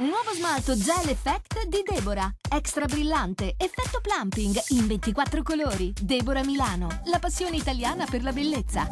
Nuovo smalto Gel Effect di Deborah. Extra brillante, effetto plumping in 24 colori. Deborah Milano, la passione italiana per la bellezza.